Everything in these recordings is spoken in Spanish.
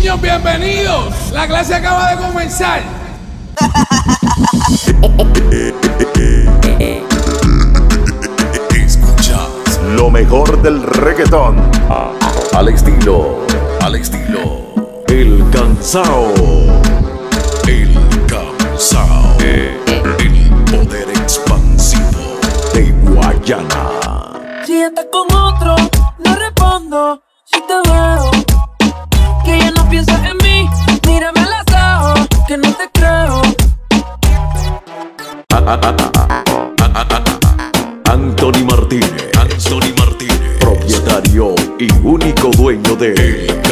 Niños, bienvenidos. La clase acaba de comenzar. Escuchas lo mejor del reggaetón. Al estilo, al estilo. El cansao. El cansao. El poder expansivo de Guayana. Si estás con otro, no respondo. Si te veo, que ya no piensas en mí. Mírame a los ojos, que no te creo. Anthony Martínez. Anthony Martínez. Propietario y único dueño de El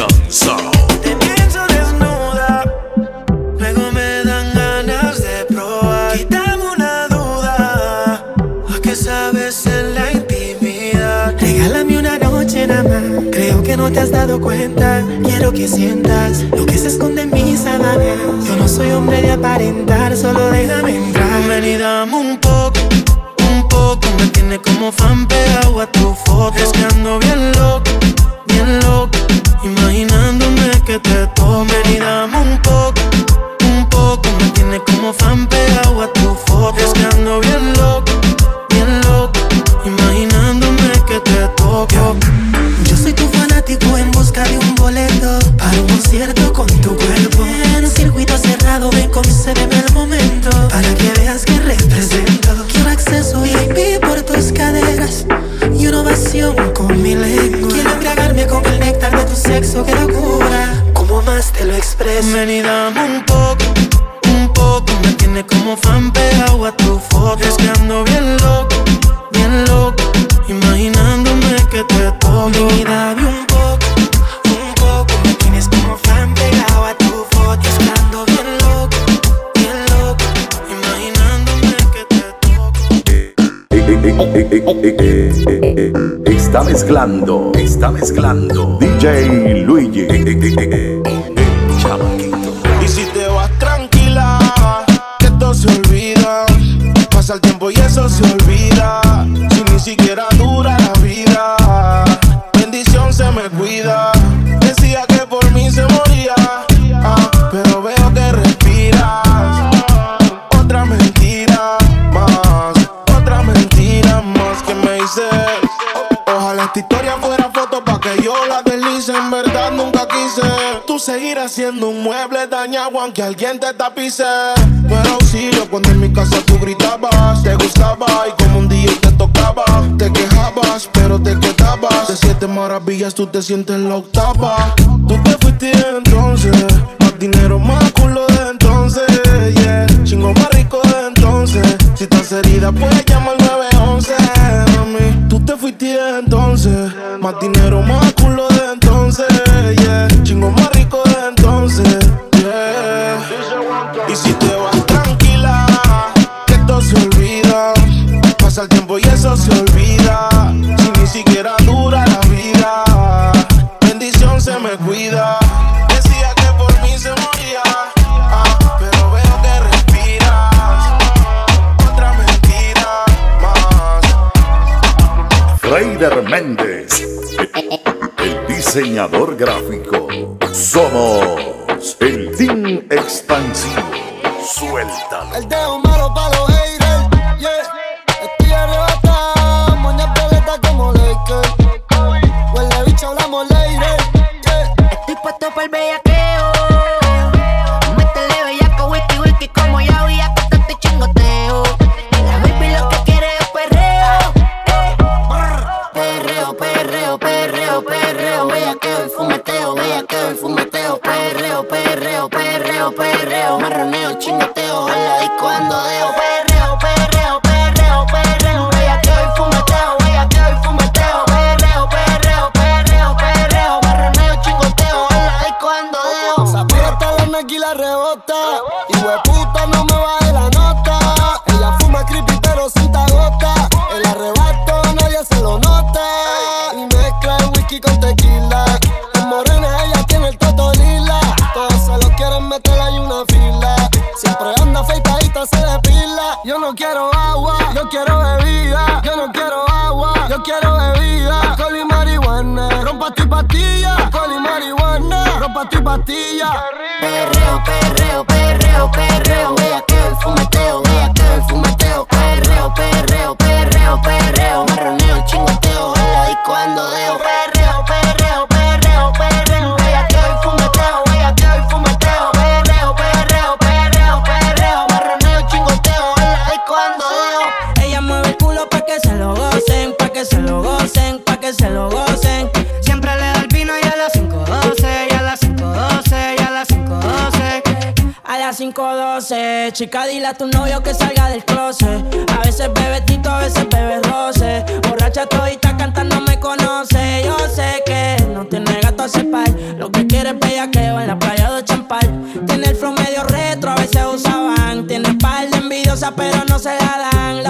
no te has dado cuenta. Quiero que sientas lo que se esconde en mis sábanas. Yo no soy hombre de aparentar, solo déjame entrar. Ven y dame un poco, un poco. Me tiene como fan pegado a tu foto. Es que ando bien loco, bien loco. Imaginándome que te tome y dame un poco, expreso. Ven y un poco, un poco. Me tiene como fan pegado a tu foto. Es que ando bien loco, bien loco. Imaginándome que te toco. Y dame un poco, un poco. Me tienes como fan pegado a tu foto. Es que ando bien loco, bien loco. Imaginándome que te toco. Está mezclando, está mezclando. DJ Luigi. Yo la deslice. En verdad nunca quise. Tú seguirás siendo un mueble dañado aunque alguien te tapice. No era auxilio cuando en mi casa tú gritabas. Te gustaba y como un día te tocaba. Te quejabas, pero te quedabas. De siete maravillas tú te sientes en la octava. Tú te fuiste entonces. Más dinero, más culo de entonces. Yeah. Chingo más rico de entonces. Si estás herida, puedes llamar 911. Entonces. Más dinero, más gráfico. Somos rompa tu pastilla. Perreo, perreo, perreo, perreo, vea que el fumeteo, vea que el fumeteo, perreo, perreo, perreo, perreo, 5.12, chica, dile a tu novio que salga del closet. A veces bebe tito, a veces bebe roce. Borracha todita cantando me conoce. Yo sé que no tiene gato a cepar. Lo que quiere es bellaqueo en la playa de Champal. Tiene el flow medio retro, a veces usaban. Tiene par de envidiosa, pero no se la dan.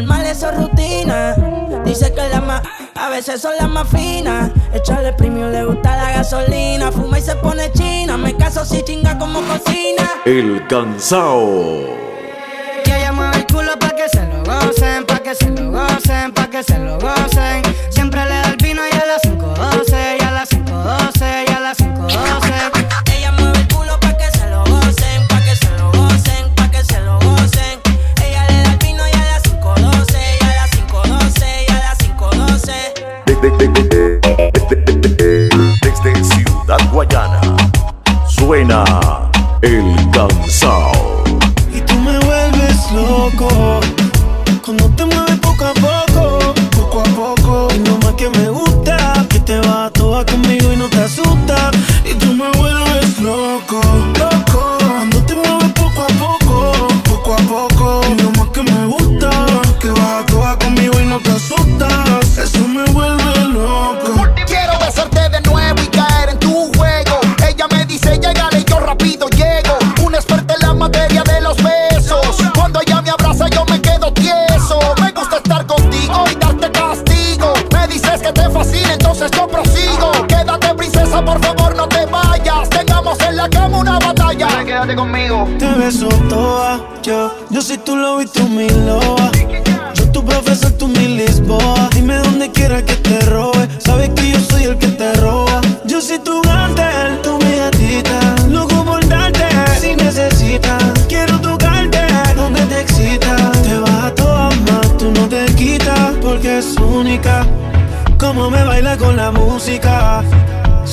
Normal, eso es rutina. Dice que la más, a veces son las más finas. Echarle premio, le gusta la gasolina. Fuma y se pone china. Me caso si chinga como cocina. El cansao. Y ella mueve el culo pa' que se lo gocen, pa' que se lo gocen, pa' que se lo gocen. Guayana suena el cansao. Y tú me vuelves loco Cuando te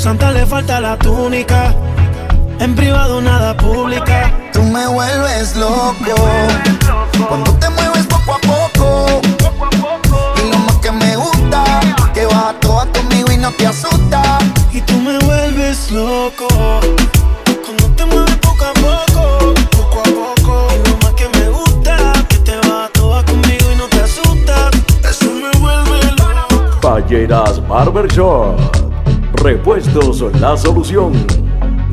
Santa le falta la túnica. En privado nada pública. Tú me vuelves loco. Cuando te mueves poco a poco. Y lo más que me gusta Que vas toda conmigo y no te asusta. Y tú me vuelves loco. Cuando te mueves poco a poco Poco a poco. Y lo más que me gusta Que te vas toda conmigo y no te asustas Eso me vuelve loco. Talleras Barber Shop. Repuestos La Solución.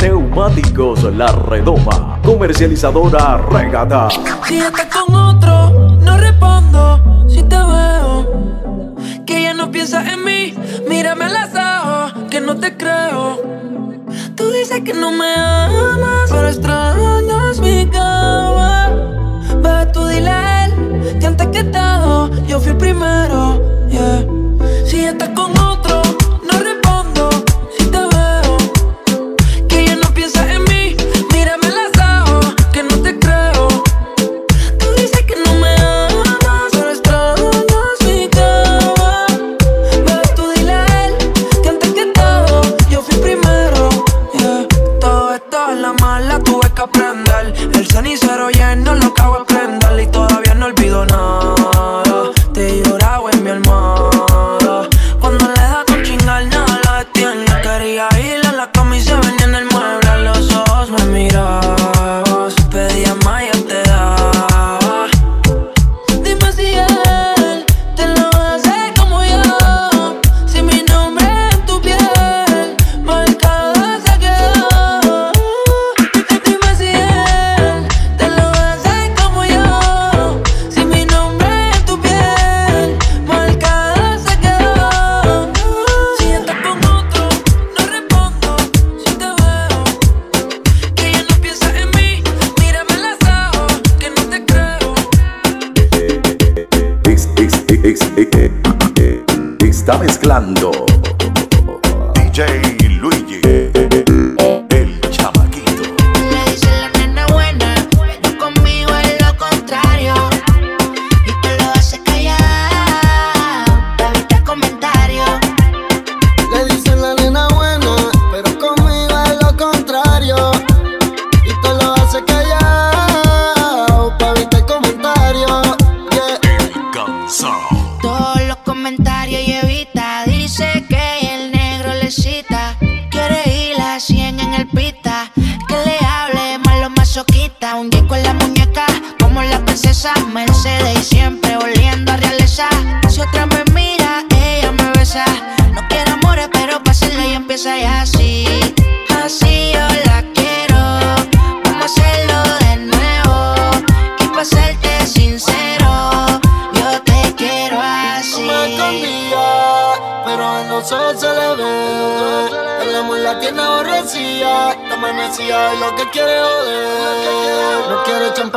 Neumáticos La Redoma. Comercializadora Regata. Si estás con otro, no respondo si te veo. Que ya no piensas en mí, mírame a los ojos, que no te creo. Tú dices que no me amas,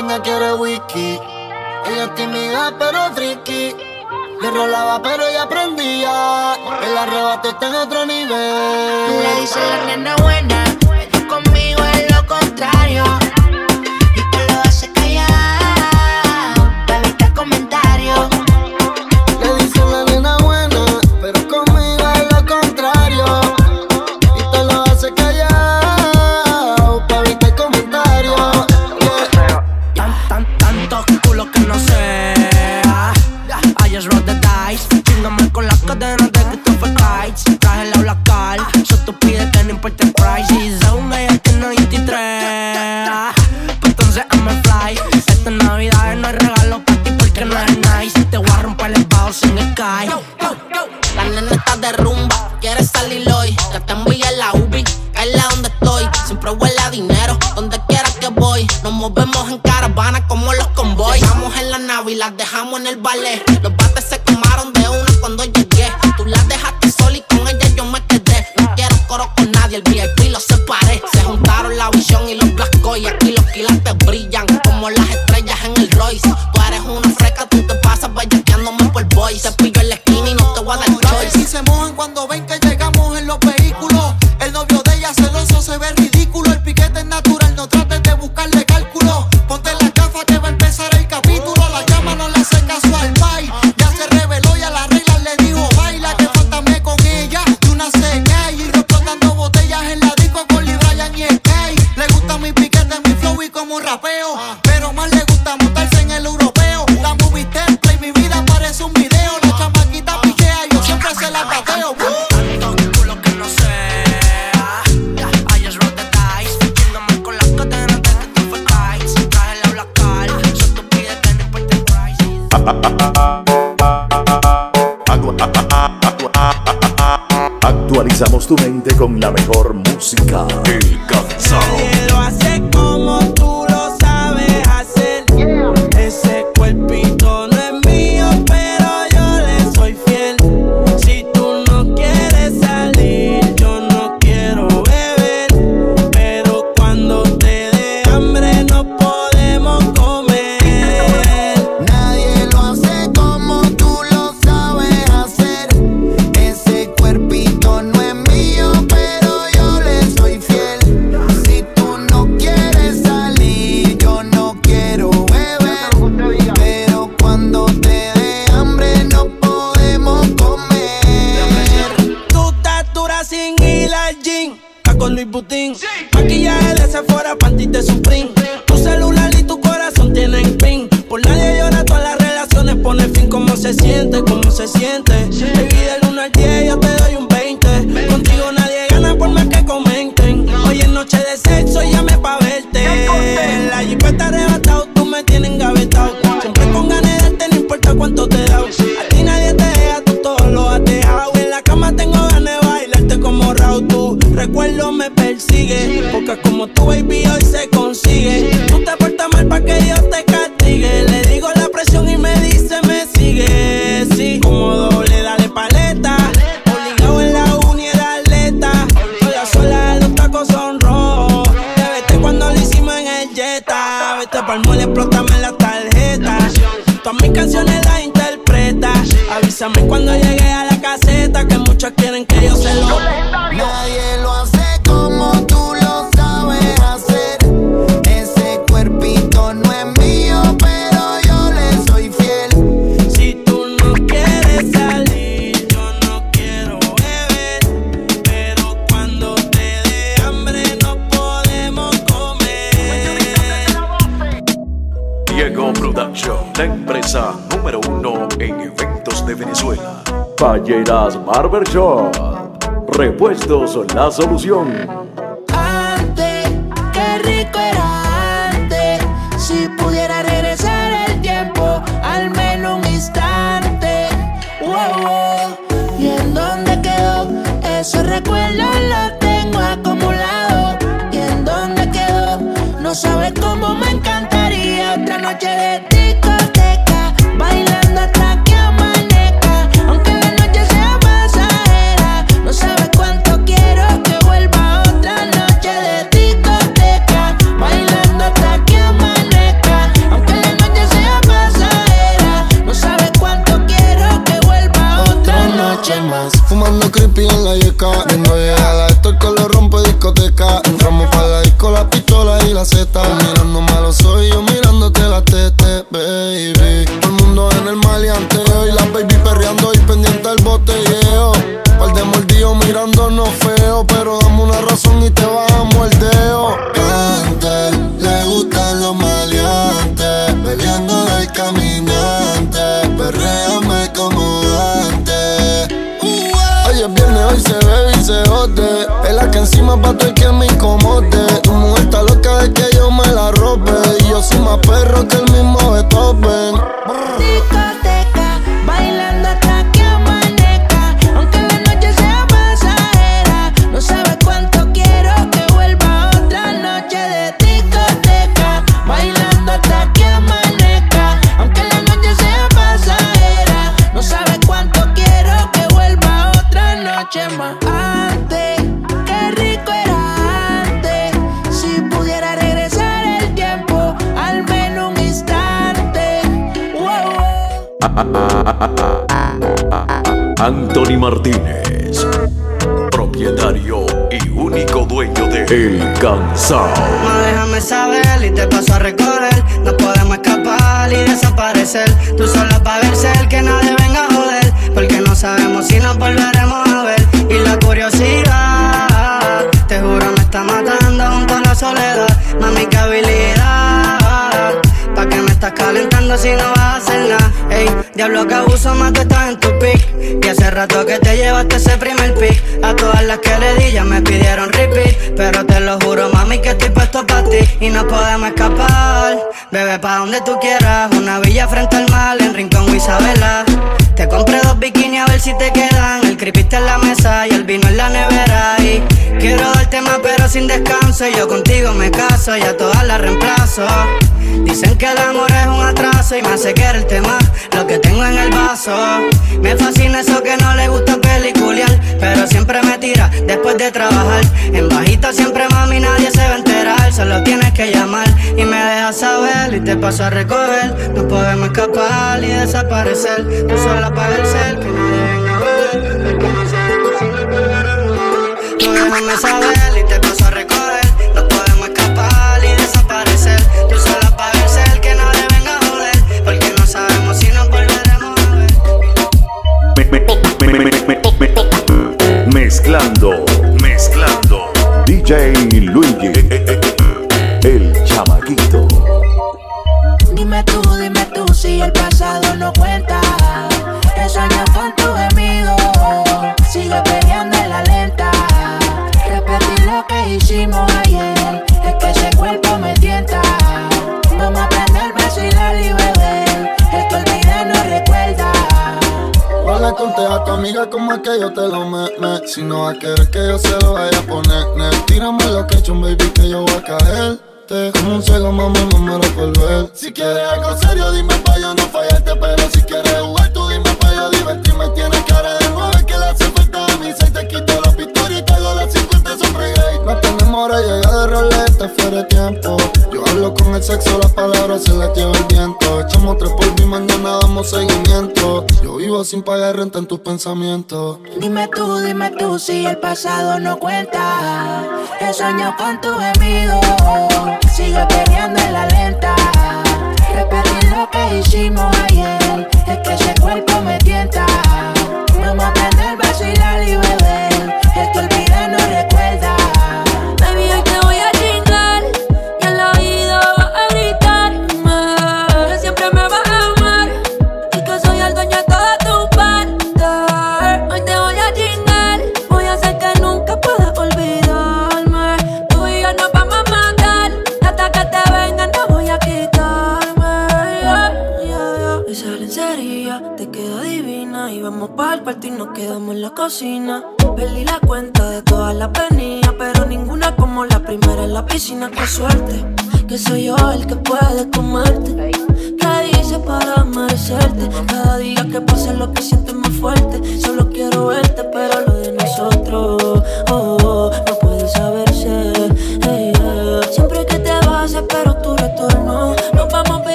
Peña quiere whisky. Ella es tímida pero friki. Le enrolaba pero ella aprendía. El arrebato está en otro nivel. Le dices la nena buena, tú conmigo es lo contrario. cuánto te Production, la empresa número uno en eventos de Venezuela. Falleras Barber Shop. Repuestos la solución. Pistola y Anthony Martínez. Propietario y único dueño de El Cansao. No déjame saber y te paso a recorrer. No podemos escapar y desaparecer. Tú sola para ver ser que nadie venga a joder. Porque no sabemos si nos volveremos a ver. Y la curiosidad, te juro, me está matando junto a la soledad. Mami, qué habilidad. Estás calentando si no vas a hacer nada. Ey, diablo que abuso más tú estás en tu pick. Y hace rato que te llevaste ese primer pick. A todas las que le di ya me pidieron repeat. Pero te lo juro, mami, que estoy puesto para ti. Y no podemos escapar. Bebé, pa' donde tú quieras. Una villa frente al mar en Rincón Isabela. Te compré dos bikinis a ver si te quedan. El creepy está en la mesa y el vino en la nevera. Y quiero darte más, pero sin descanso. Y yo contigo me caso y a todas las reemplazo. Dicen que el amor es un atraso y me hace quererte más lo que tengo en el vaso. Me fascina eso que no le gusta peliculiar, pero siempre me tira después de trabajar. En bajita siempre mami nadie se va a enterar, solo tienes que llamar y me dejas saber y te paso a recoger. No podemos escapar y desaparecer, tú sola para el ser que nadie venga a ver. Que no. No déjame saber y te paso a recoger. Mezclando, mezclando. DJ Luigi, a tu amiga como es que yo te lo me. Si no a querer que yo se lo vaya a poner ne. Tírame lo que he hecho, baby, que yo voy a caerte. Como un cielo, mamá, no me lo por ver Si quieres algo serio, dime pa' yo no fallarte. Pero si quieres jugar, tú dime pa' yo divertirme. Tienes cara de nueve que le hace falta a mí Seis. Te quito hora, llega de roleta, fuera de tiempo Yo hablo con el sexo, las palabras se la lleva el viento. Echamos tres por y mañana damos seguimiento. Yo vivo sin pagar renta en tus pensamientos. Dime tú, dime tú si el pasado no cuenta. He soñado con tu gemido, sigo peleando en la lenta. Repetir lo que hicimos ayer, es que ese cuerpo me tienta. Vamos a aprender, vacilar y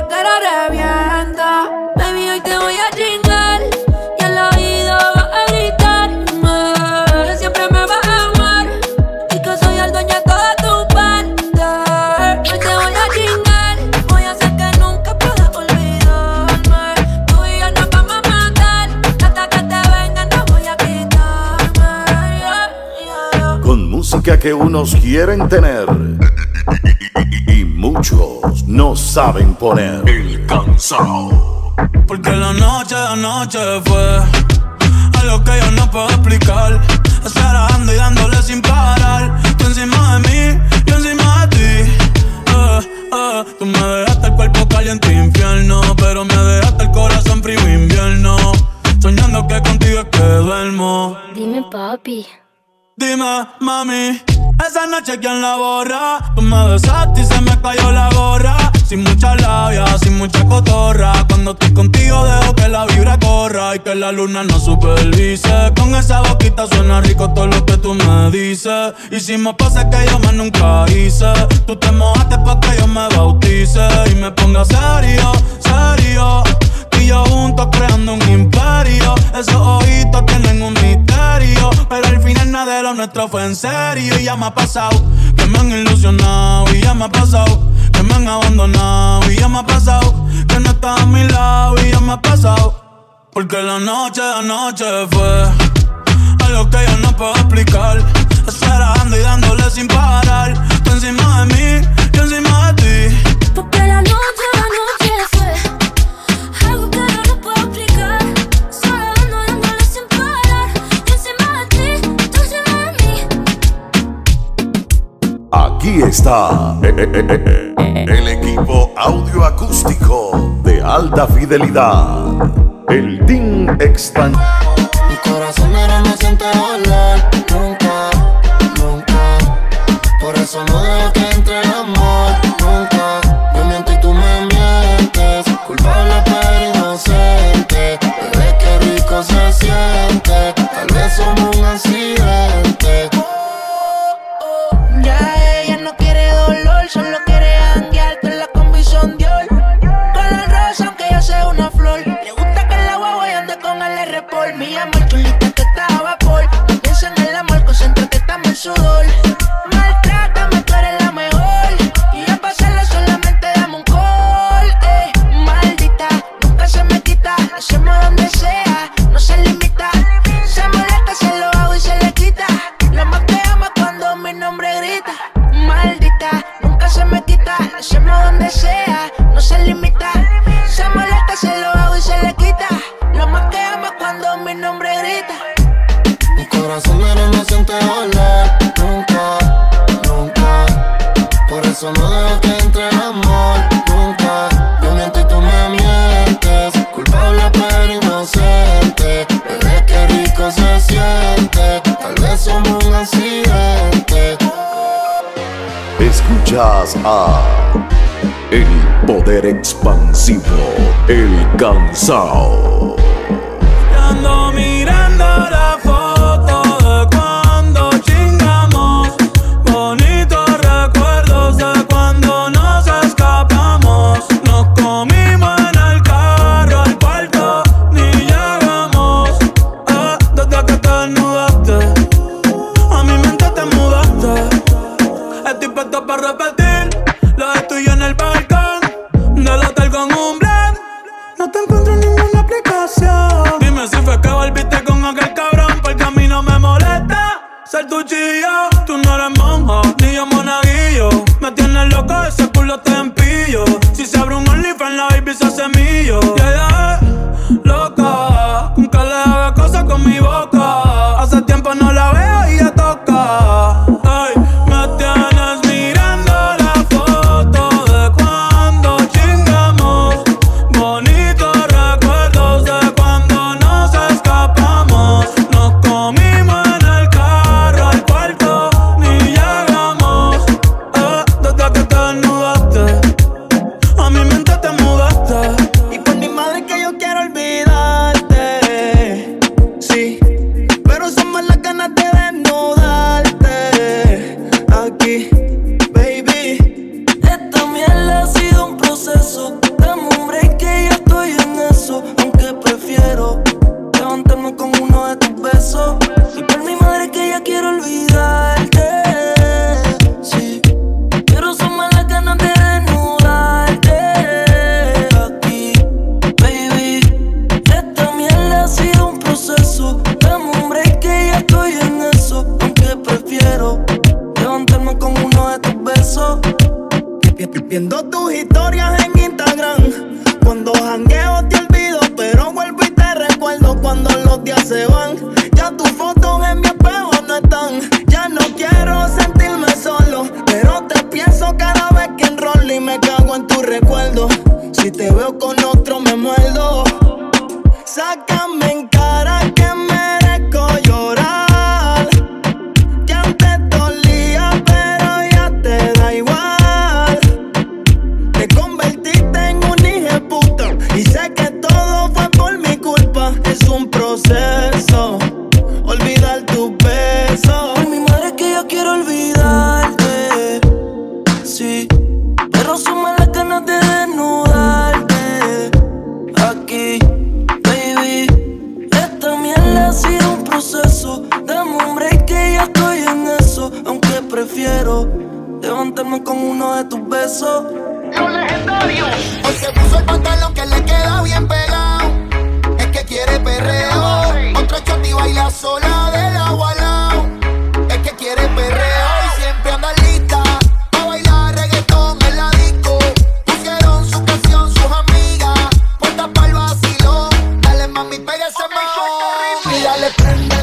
La cara revienta. Baby, hoy te voy a chingar. Y al oído vas a gritarme siempre me vas a amar. Y que soy el dueño de toda tu parte. Hoy te voy a chingar. Voy a hacer que nunca puedas olvidarme. Tú y yo nos vamos a matar. Hasta que te vengan, no voy a quitarme. Yeah, yeah. Con música que unos quieren tener muchos no saben poner. El cansado. Porque la noche de anoche fue algo que yo no puedo explicar. Esperando y dándole sin parar. Tú encima de mí, yo encima de ti. Eh, eh, tú me dejaste el cuerpo caliente infierno. Pero me dejaste el corazón frío invierno. Soñando que contigo es que duermo. Dime, papi. Dime, mami, esa noche quién la borra. Tú me besaste y se me mucha cotorra. Cuando estoy contigo dejo que la vibra corra y que la luna no supervise. Con esa boquita suena rico todo lo que tú me dices. Hicimos cosas que yo más nunca hice. Tú te mojaste pa' que yo me bautice y me ponga serio, serio. Tú y yo juntos creando un imperio. Esos ojitos tienen un misterio. Pero al final nada de lo nuestro fue en serio. Y ya me ha pasado que me han ilusionado. Y ya me ha pasado han abandonado. Y ya me ha pasado que no estás a mi lado. Y ya me ha pasado. Porque la noche de anoche fue algo que yo no puedo explicar. Esperando y dándole sin parar. Tú encima de mí, yo encima de ti. Porque la noche, la noche fue algo que Aquí está el equipo audioacústico de alta fidelidad. El Team Expan. Mi corazón era no siente a. El Poder Expansivo, El mirando Yeah. prende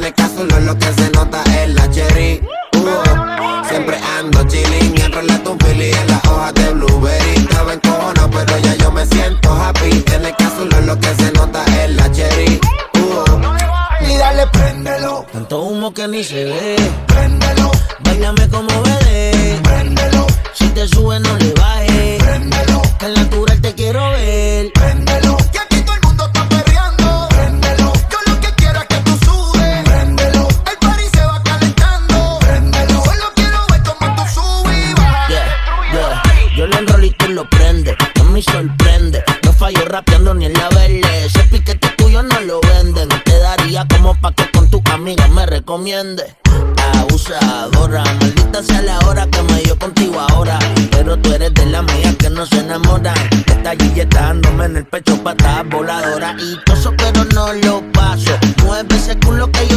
En el caso no es lo que se nota es la cherry. Uh, siempre ando chilling, enrolando un fili en las hojas de blueberry. Estaba en cojones, pero ya yo me siento happy. En el caso no es lo que se nota es la cherry. Uh, y dale, préndelo. Tanto humo que ni se ve. Abusadora, maldita sea la hora que me dio contigo ahora. Pero tú eres de la mía que no se enamora. Está guilletándome en el pecho patas voladoras. Y todo eso pero no lo paso. Mueve ese culo que yo.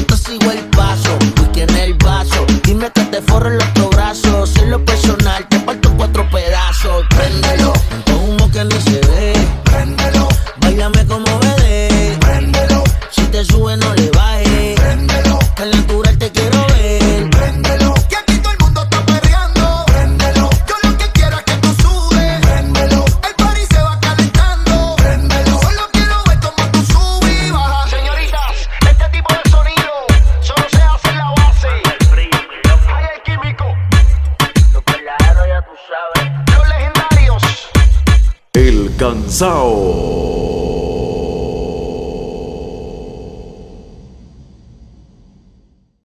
So.